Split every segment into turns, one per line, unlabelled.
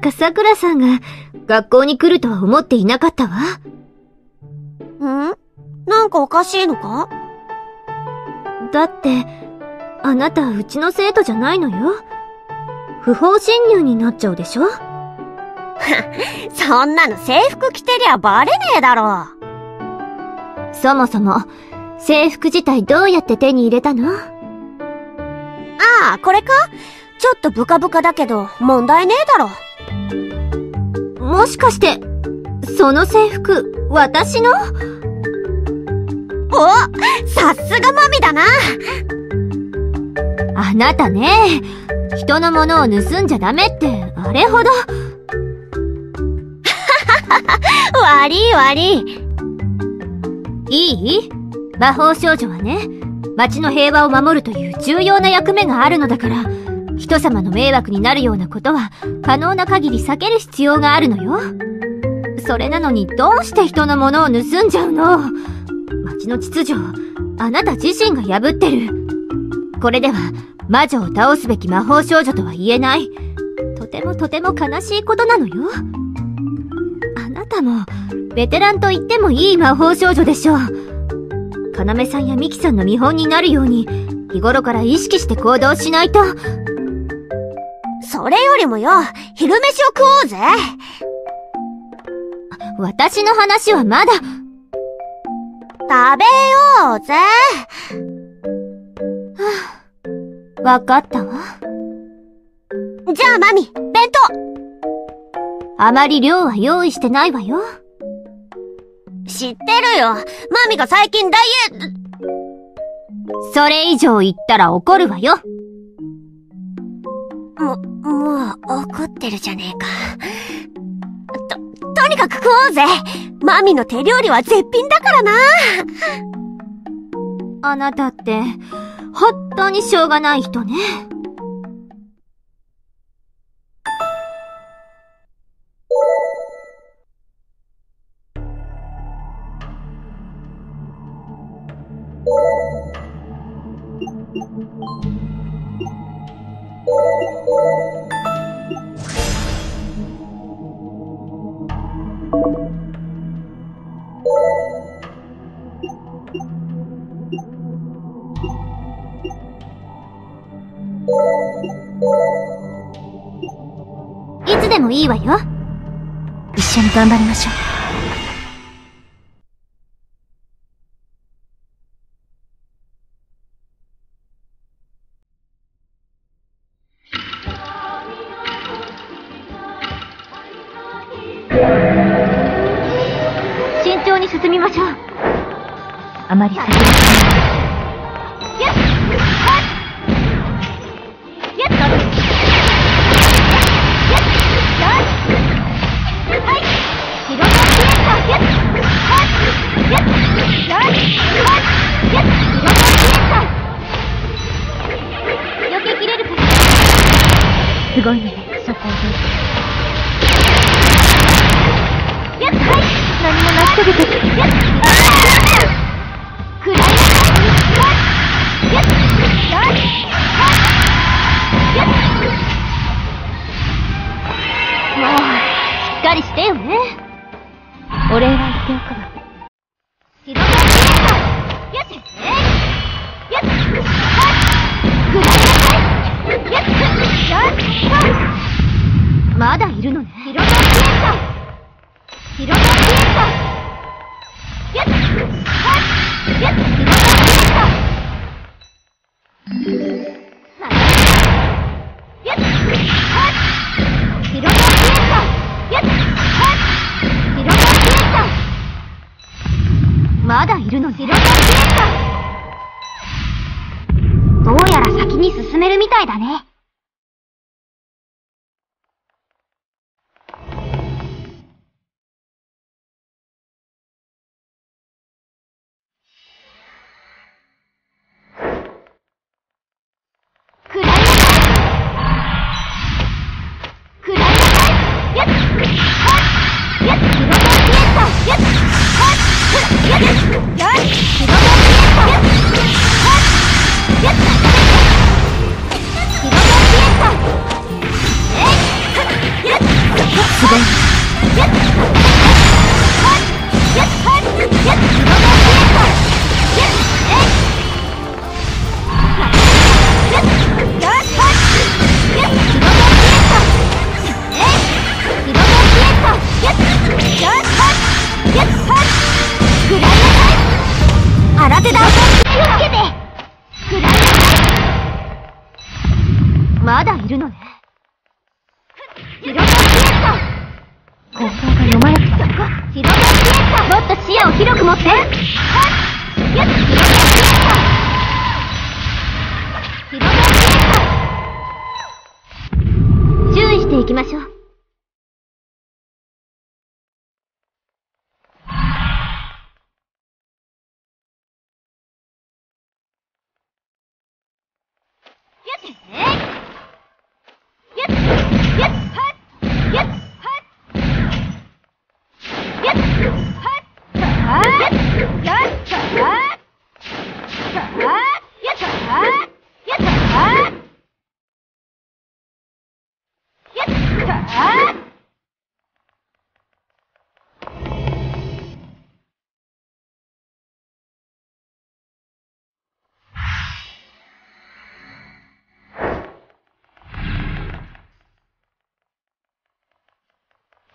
か桜さんが学校に来るとは思っていなかったわ。
ん？なんかおかしいのか？
だって、あなたうちの生徒じゃないのよ。不法侵入になっちゃうでしょ？
そんなの制服着てりゃバレねえだろ。
そもそも、制服自体どうやって手に入れたの？
ああ、これか？ちょっとブカブカだけど、問題ねえだろ。
もしかして、その制服、私の？
おさすがマミだな
あなたね、人のものを盗んじゃダメって、あれほど。
悪い悪い。
いい？魔法少女はね、街の平和を守るという重要な役目があるのだから、人様の迷惑になるようなことは可能な限り避ける必要があるのよ。それなのにどうして人のものを盗んじゃうの？街の秩序をあなた自身が破ってる。これでは魔女を倒すべき魔法少女とは言えない。とてもとても悲しいことなのよ。あなたも、ベテランと言ってもいい魔法少女でしょう。かなめさんやミキさんの見本になるように、日頃から意識して行動しないと。
それよりもよ、昼飯を食おうぜ。
私の話はまだ。
食べようぜ。
わかったわ。
じゃあマミ、弁
あまり量は用意してないわよ。
当知ってるよ。マミが最近ダイエット、
それ以上言ったら怒るわよ。
も、もう怒ってるじゃねえか。と、とにかく食おうぜマミの手料理は絶品だからな
あなたって、本当にしょうがない人ね。いいわよ。一緒に頑張りましょう。すごいね、そこを。やったはい何も成し遂げてやっ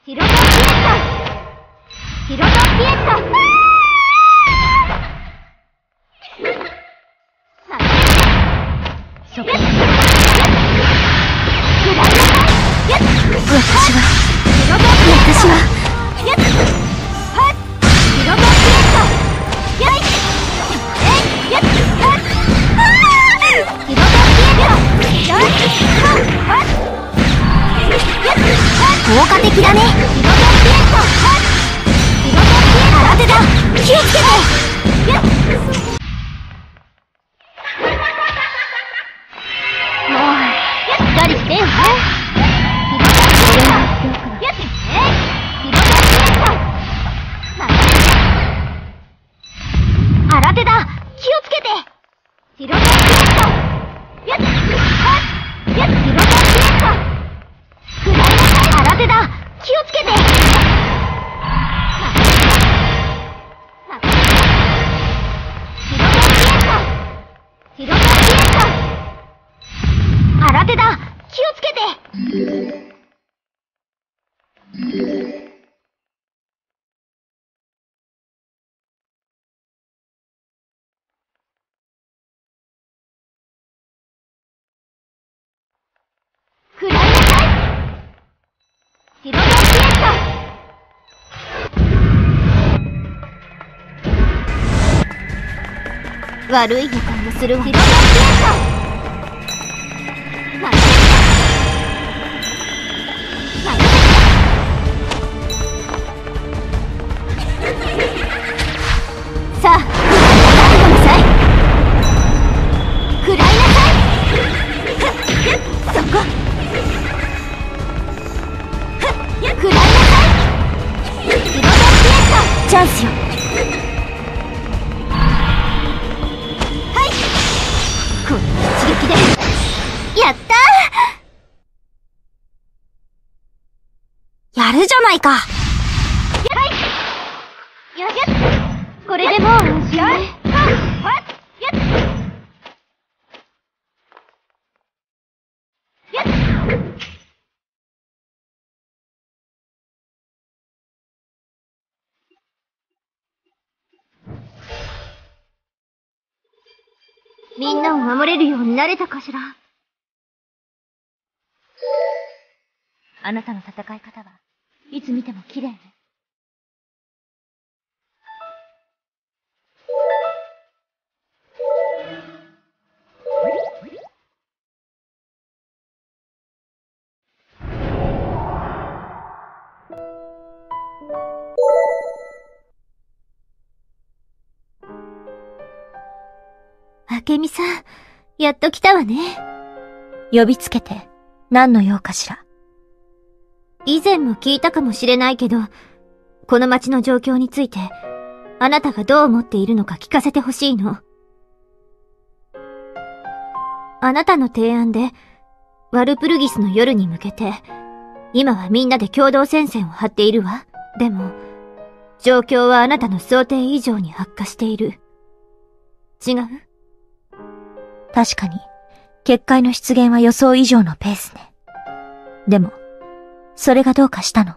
ヒロドピエットヒロドピエットそこに
私は、私は、
悪い予感がするわ。ヒロドピエッみんなを守れるようになれたかしら？あなたの戦い方はいつ見ても綺麗ね。明美さん、やっと来たわね。
呼びつけて、何の用かしら。
以前も聞いたかもしれないけど、この街の状況について、あなたがどう思っているのか聞かせてほしいの。あなたの提案で、ワルプルギスの夜に向けて、今はみんなで共同戦線を張っているわ。でも、状況はあなたの想定以上に悪化している。違う？
確かに、結界の出現は予想以上のペースね。でも、それがどうかしたの？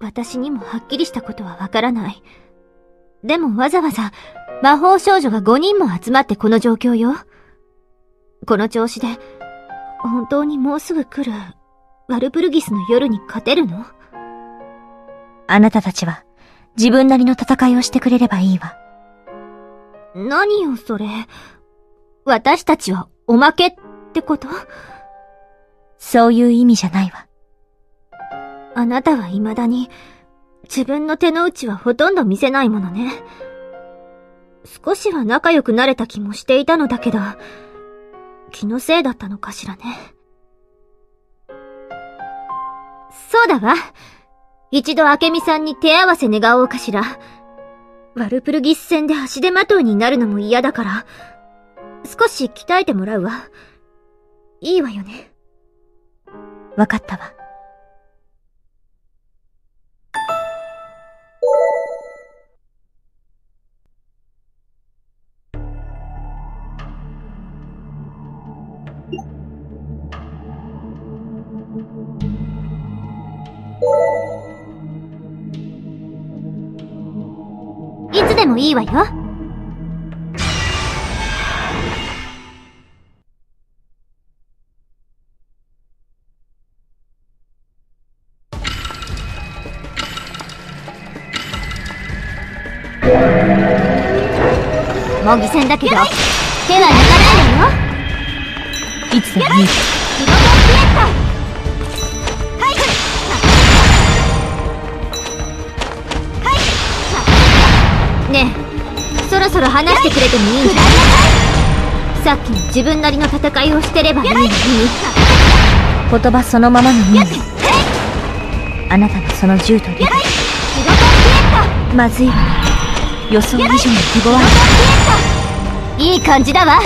私にもはっきりしたことはわからない。でもわざわざ魔法少女が5人も集まってこの状況よ。この調子で、本当にもうすぐ来る、ワルプルギスの夜に勝てるの？
あなたたちは、自分なりの戦いをしてくれればいいわ。
何よ、それ。私たちはおまけってこと？
そういう意味じゃないわ。
あなたは未だに、自分の手の内はほとんど見せないものね。少しは仲良くなれた気もしていたのだけど、気のせいだったのかしらね。そうだわ。一度明美さんに手合わせ願おうかしら。ワルプルギス戦で足手まといになるのも嫌だから、少し鍛えてもらうわ。いいわよね。
わかったわ。
いつでもいいわよ。模擬戦だけど、手は抜かないわよ。
いつでもいい。
仕事を消えたねえ、そろそろ話してくれてもいいんじゃない？さっきの自分なりの戦いをしてればいいのに。
言葉そのままの意味。あなたのその銃とリ
仕事を消え
まずいわ。予想以上の希望い。
いい感じだわ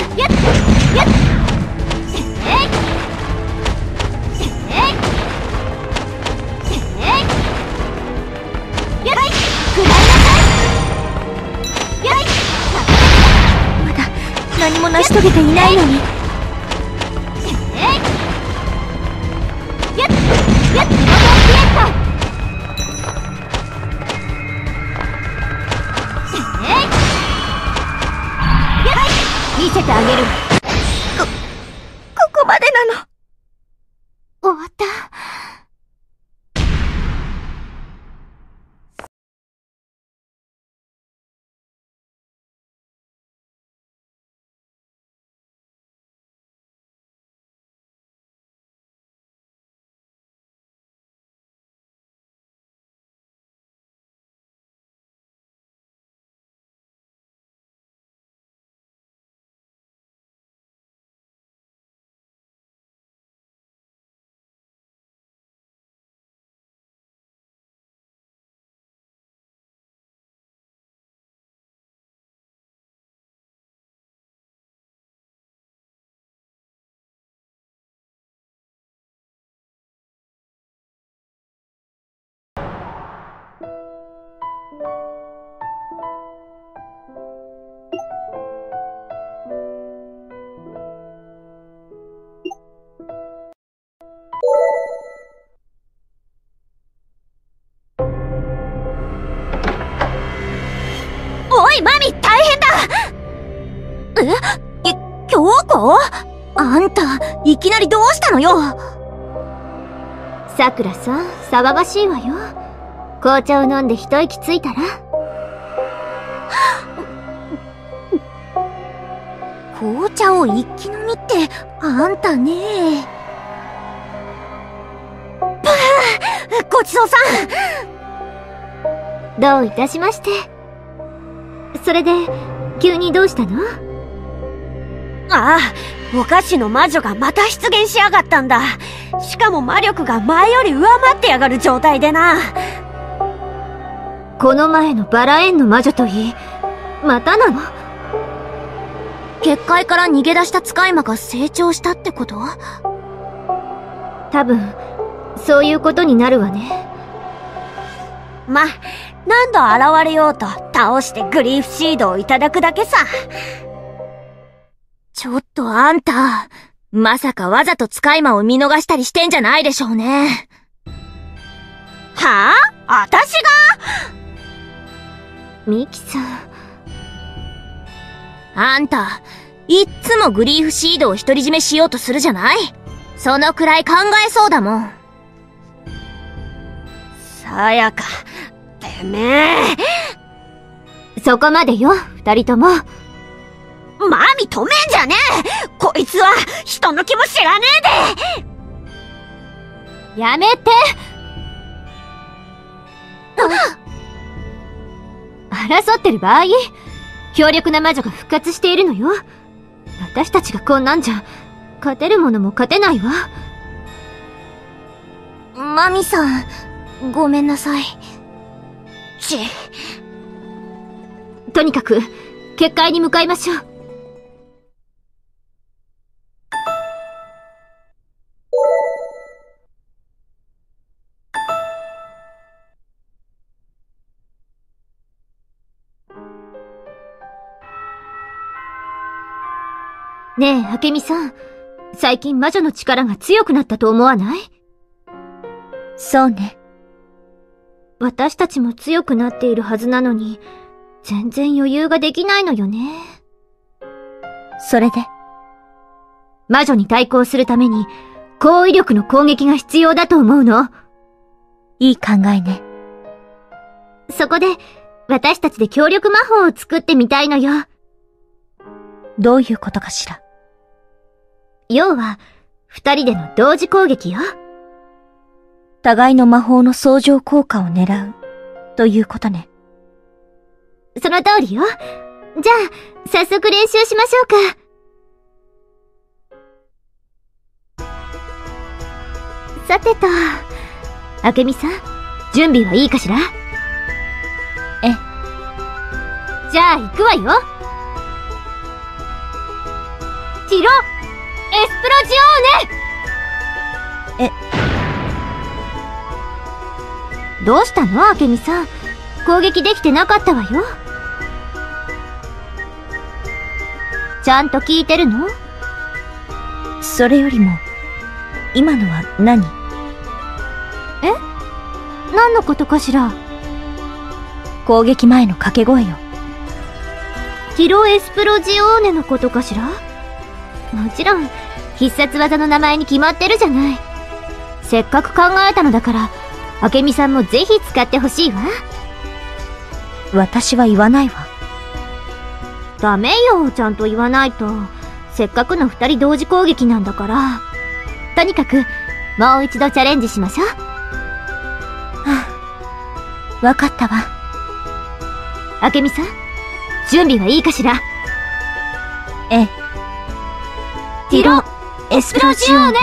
まだ何も成し遂げていないのに。
おい、マミ、大変だ。え？き、京子あんた、いきなりどうしたのよ？
さくらさん、騒がしいわよ。紅茶を飲んで一息ついたら？
紅茶を一気飲みって、あんたねごちそうさん
どういたしまして。それで、急にどうしたの？
ああ、お菓子の魔女がまた出現しやがったんだ。しかも魔力が前より上回ってやがる状態でな。
この前のバラ園の魔女といい、またなの？
結界から逃げ出した使い魔が成長したってこと？
多分、そういうことになるわね。
ま、何度現れようと倒してグリーフシードをいただくだけさ。
ちょっとあんた、まさかわざと使い魔を見逃したりしてんじゃないでしょうね。
はあ？私が？
ミキさん、
あんた、いっつもグリーフシードを独り占めしようとするじゃない？そのくらい考えそうだもん。
さやか、てめえ。
そこまでよ、二人とも。
マミ止めんじゃねえこいつは人の気も知らね
えでやめて 争ってる場合強力な魔女が復活しているのよ。私たちがこんなんじゃ、勝てるものも勝てないわ。
マミさん、ごめんなさい。
ち。
とにかく、結界に向かいましょう。ねえ、明美さん。最近魔女の力が強くなったと思わない？
そうね。
私たちも強くなっているはずなのに、全然余裕ができないのよね。
それで？
魔女に対抗するために、高威力の攻撃が必要だと思うの？
いい考えね。
そこで、私たちで協力魔法を作ってみたいのよ。
どういうことかしら？
要は、二人での同時攻撃よ。
互いの魔法の相乗効果を狙う、ということね。
その通りよ。じゃあ、早速練習しましょうか。さてと、あけみさん、準備はいいかしら？
え。
じゃあ、行くわよ。ティロエスプロジオ
ーネ
え。どうしたのあけみさん。攻撃できてなかったわよ。ちゃんと聞いてるの？
それよりも、今のは何？
え？何のことかしら？
攻撃前の掛け声よ。
ティロエスプロジオーネのことかしら？もちろん、必殺技の名前に決まってるじゃない。せっかく考えたのだから、明美さんもぜひ使ってほしいわ。
私は言わないわ。
ダメよ、ちゃんと言わないと。せっかくの二人同時攻撃なんだから。とにかく、もう一度チャレンジしましょう。は
あ、わかったわ。
明美さん、準備はいいかしら？
ええ。
ティロ、エスプロジオーネ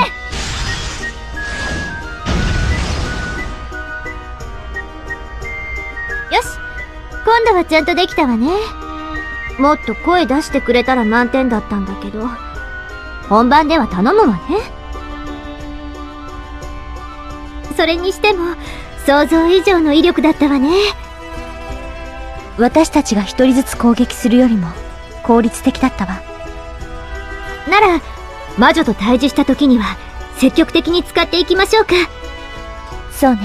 よし今度はちゃんとできたわね。もっと声出してくれたら満点だったんだけど、本番では頼むわね。それにしても、想像以上の威力だったわね。
私たちが一人ずつ攻撃するよりも、効率的だったわ。
なら、魔女と対峙した時には、積極的に使っていきましょうか。
そうね。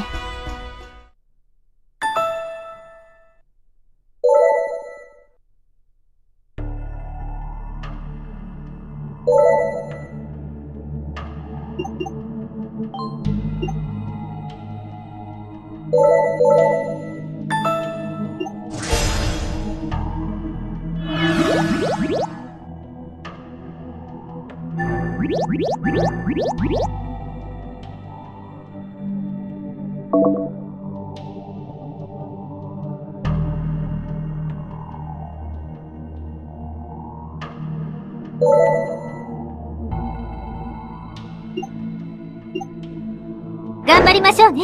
頑張りましょうね。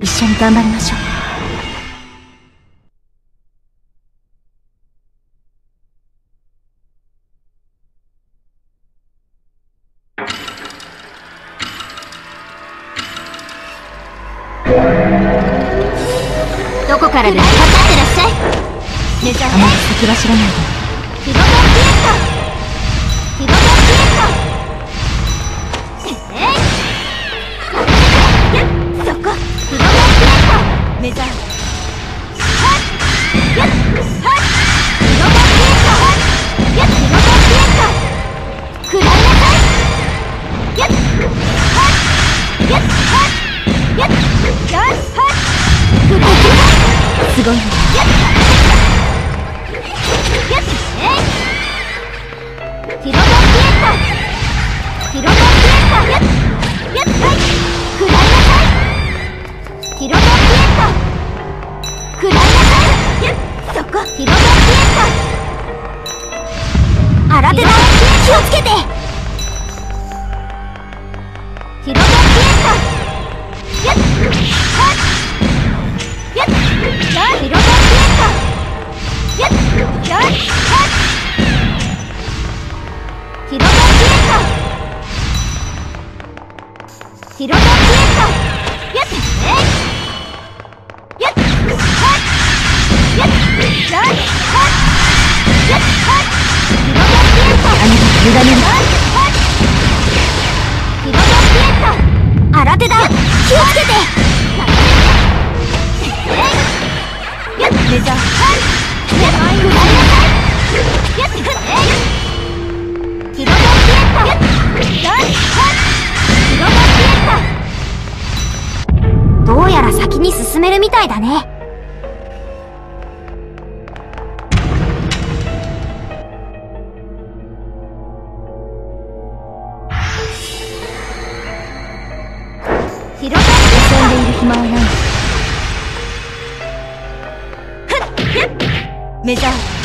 一緒に頑張りましょう。
広
がんでいる暇はない。メジャー。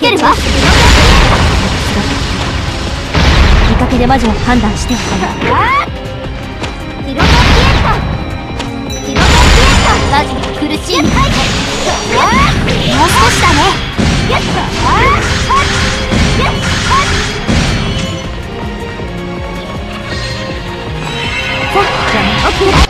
つけ
るわ。見かけで魔女を判断して。
おくかヒロトピエッヒロトピエッ
苦しい。
もう少しだねゲあ
じゃあ OK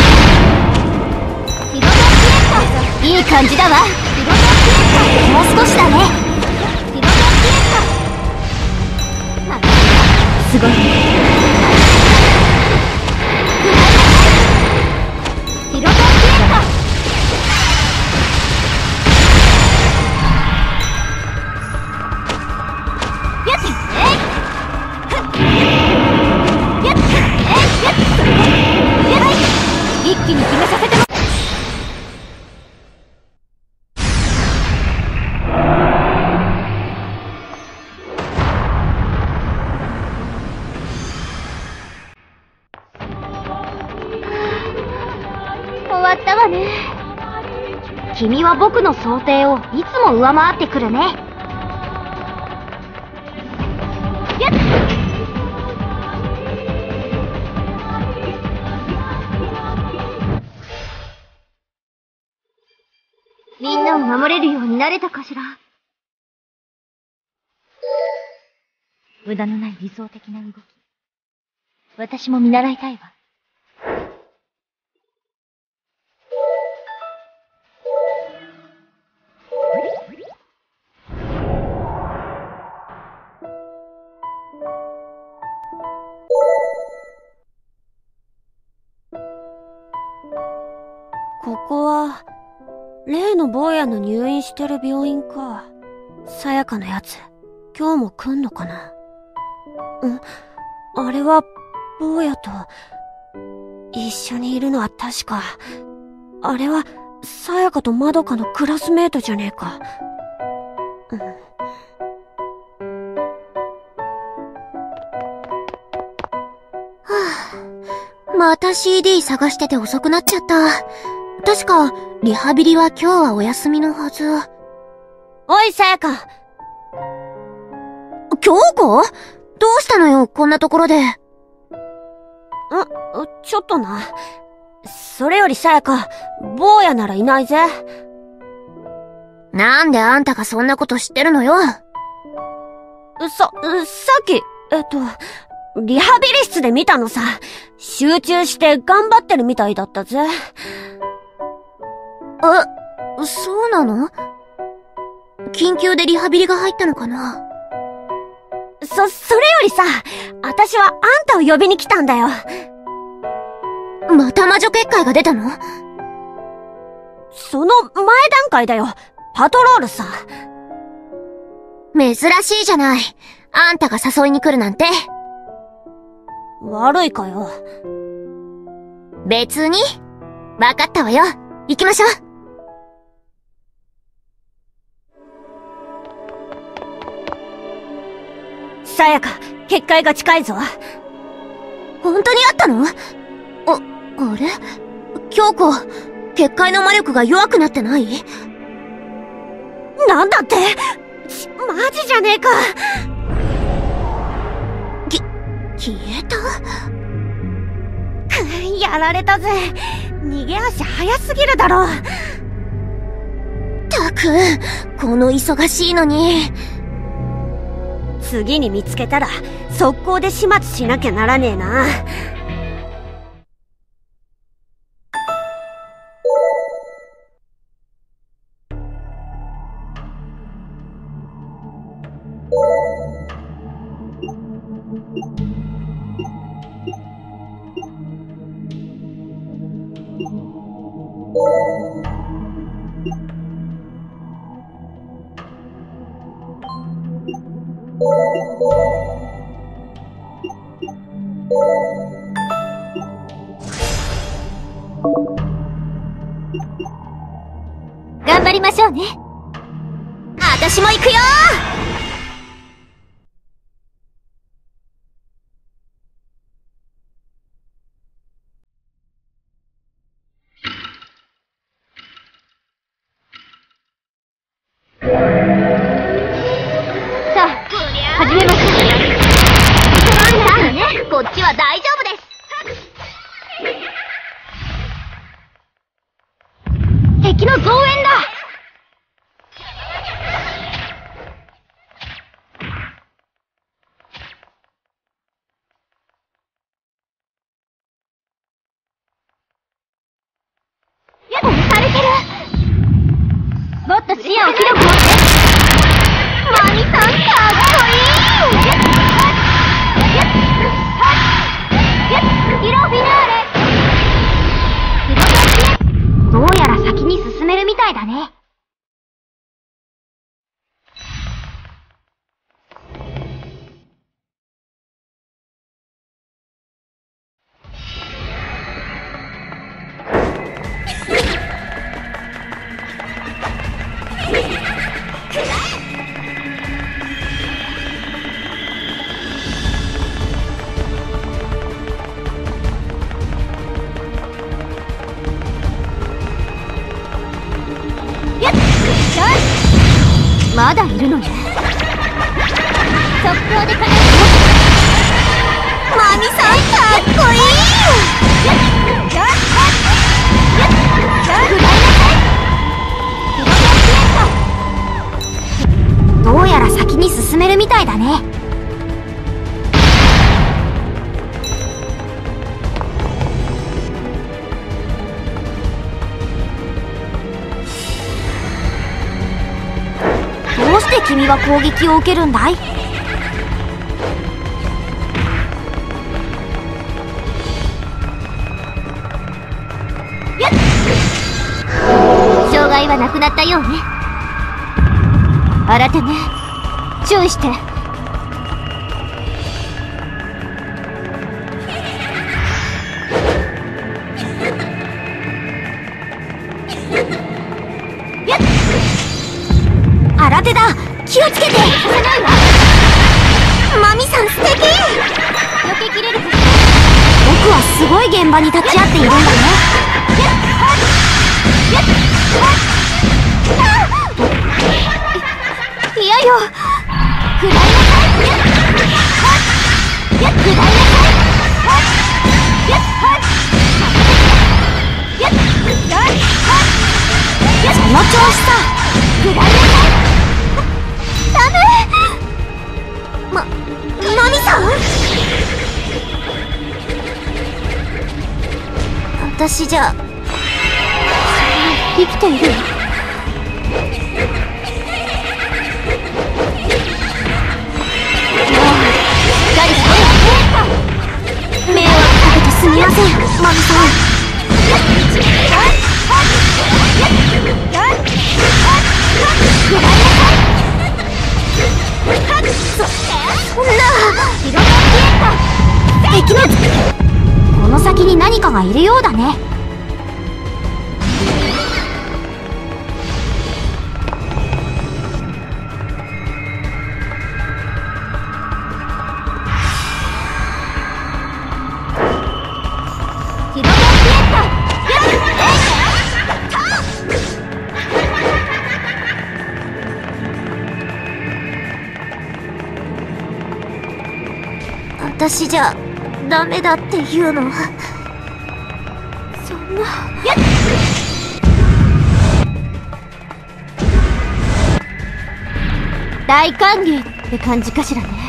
感じだわ。
もう少しだね。
すごい。
想定をいつも上回ってくるね。みんなを守れるようになれたかしら？
無駄のない理想的な動き。私も見習いたいわ。
例の入院してる病院か。さやかのやつ、今日も来んのかな。んあれは、坊やと、一緒にいるのは確か、あれは、さやかとまどかのクラスメートじゃねえか。はあ、また CD 探してて遅くなっちゃった。確か、リハビリは今日はお休みのはず。おい、さやか。京子どうしたのよ、こんなところで？ん、ちょっとな。それよりさやか、坊やならいないぜ。なんであんたがそんなこと知ってるのよ？さ、さっき、えっと、リハビリ室で見たのさ。集中して頑張ってるみたいだったぜ。え、そうなの？緊急でリハビリが入ったのかな？そ、それよりさ、私はあんたを呼びに来たんだよ。また魔女結界が出たの？その前段階だよ。パトロールさ。珍しいじゃない。あんたが誘いに来るなんて。悪いかよ。別に。わかったわよ。行きましょう。さやか、結界が近いぞ。本当にあったの？あ、あれ？京子、結界の魔力が弱くなってない？なんだって？マジじゃねえかき、消えた？く、やられたぜ。逃げ足早すぎるだろ。たく、この忙しいのに。次に見つけたら、速攻で始末しなきゃならねえな。
頑張りましょうね。
私も行くよ撃を受けるんだい？
障害はなくなったようね。新手ね注意して。
現場に立ち会っているんだね。
いやよ。くらいなさい。くらいなさい。
その調子さ
くらいなさ
マミさん私じゃ。
い生きている
迷惑かけてすみません。マミさん。敵のこの先に何かがいるようだね。
私じゃダメだっていうの。
そんな。大歓迎って感じかしらね。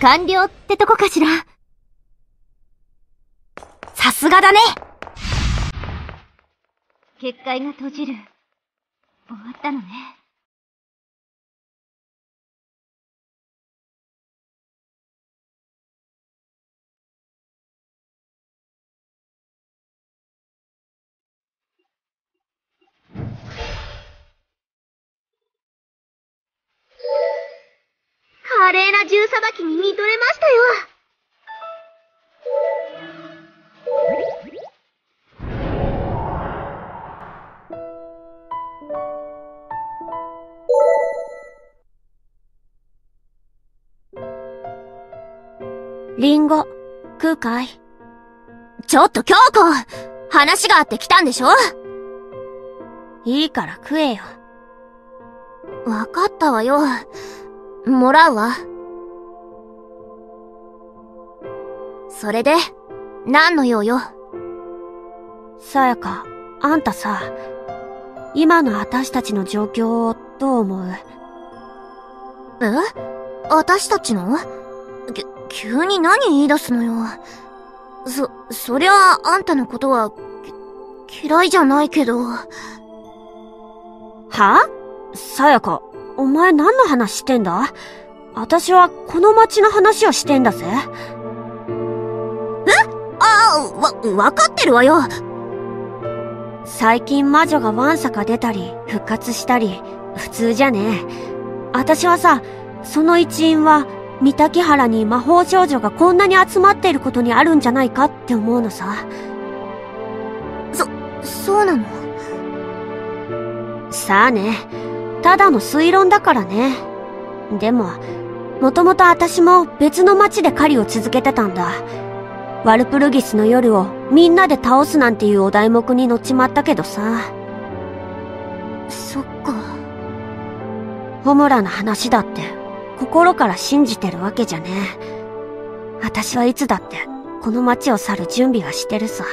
完了ってとこかしら？
さすがだね
結界が閉じる。終わったのね。
華麗な銃さばきに見とれましたよ
リンゴ、食うかい？
ちょっと京子話があって来たんでしょ？
いいから食えよ。
わかったわよ。もらうわ。それで、何の用よ？
さやか、あんたさ、今の私たちの状況をどう思う？
え？私たちの？き、急に何言い出すのよ。そ、そりゃあ、あんたのことは、き嫌いじゃないけど。
は？さやか、お前何の話してんだ？私はこの町の話をしてんだぜ。
ああ、わ、わかってるわよ。
最近魔女がワンサか出たり、復活したり、普通じゃねえ。私はさ、その一因は、三滝原に魔法少女がこんなに集まっていることにあるんじゃないかって思うのさ。
そ、そうなの？
さあね。ただの推論だからね。でも、もともと私も別の町で狩りを続けてたんだ。ワルプルギスの夜をみんなで倒すなんていうお題目に乗っちまったけどさ。
そっか。
ホムラの話だって心から信じてるわけじゃねえ。私はいつだってこの町を去る準備はしてるさ。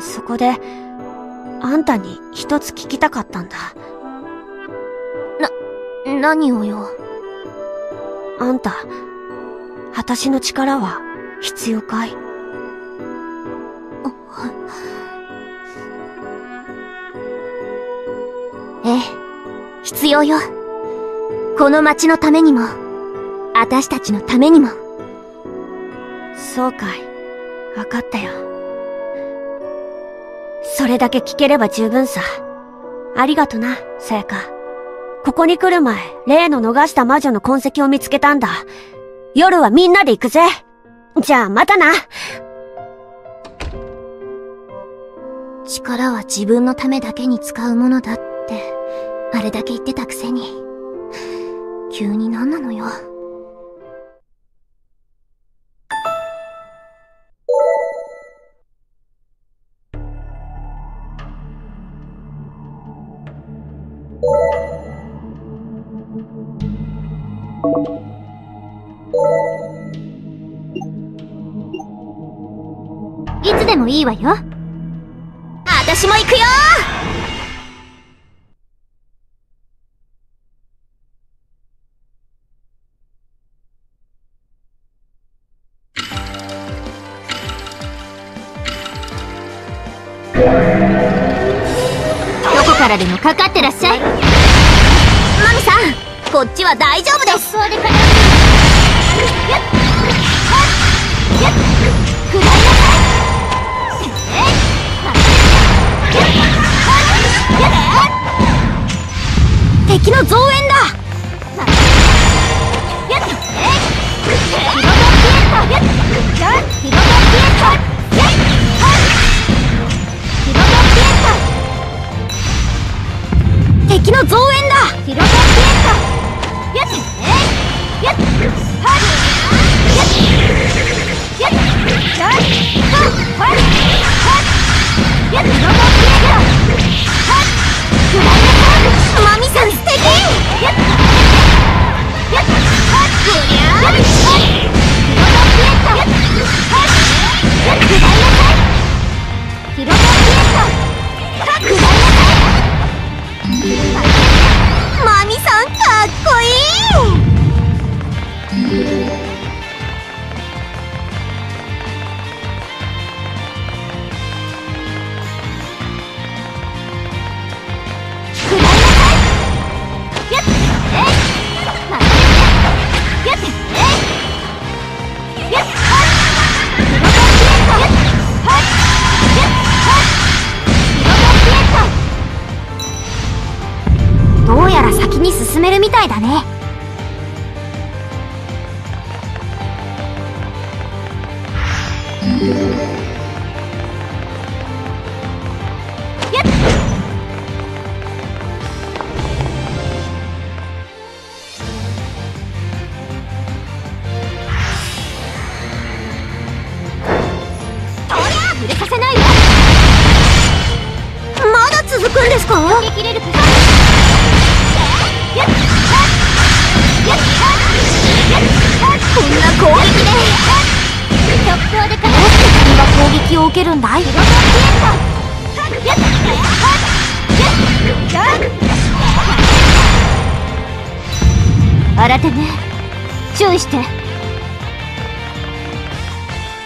そこで、あんたに一つ聞きたかったんだ。
な、何をよ。
あんた、私の力は必要かい？
ええ、必要よ。この町のためにも、私たちのためにも。
そうかい。わかったよ。それだけ聞ければ十分さ。ありがとな、さやか。ここに来る前、例の逃した魔女の痕跡を見つけたんだ。夜はみんなで行くぜ。じゃあまたな。
力は自分のためだけに使うものだって、あれだけ言ってたくせに。急に何なのよ。
いつでもいいわよ。
私も行くよ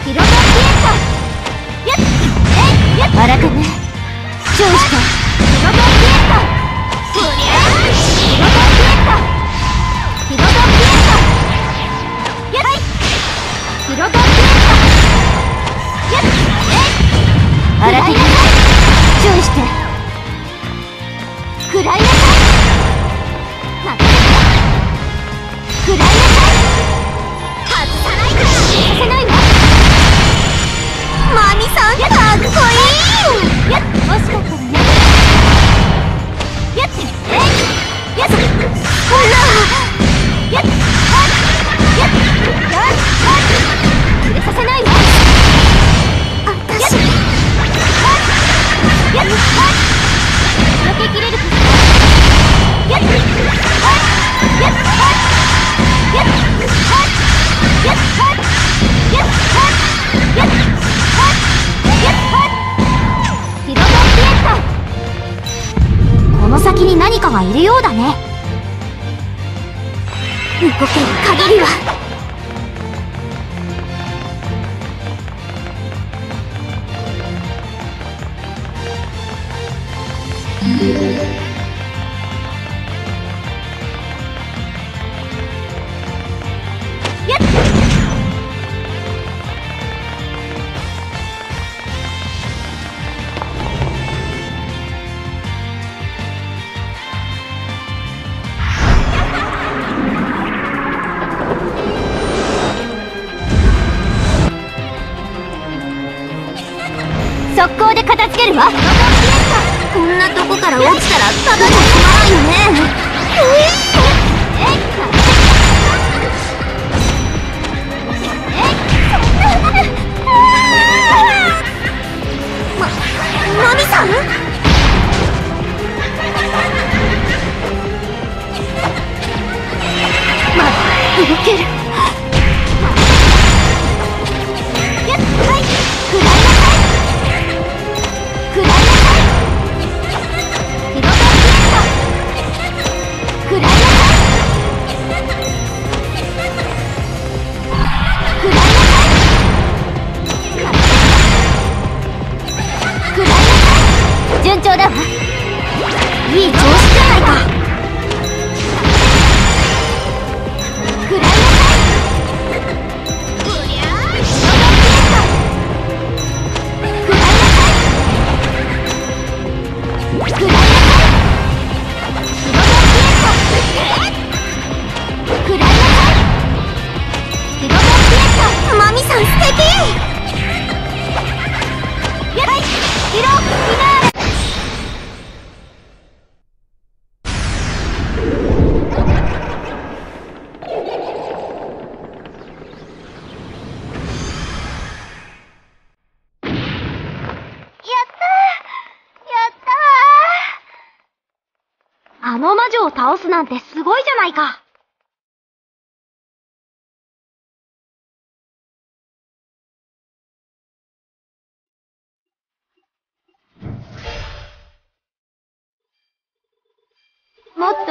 ヒロド新手ね注意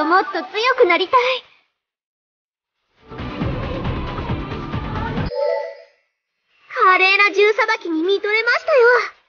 ともっと強くなりたい。華麗な銃さばきに見とれましたよ。